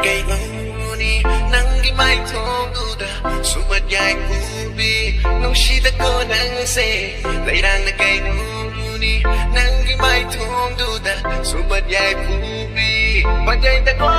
kay nguni Nanggi may tongduda Sumat yay kubi Nung shida ko nang se Lairang na kay nguni Nanggi may tongduda Sumat yay kubi Pagay da ko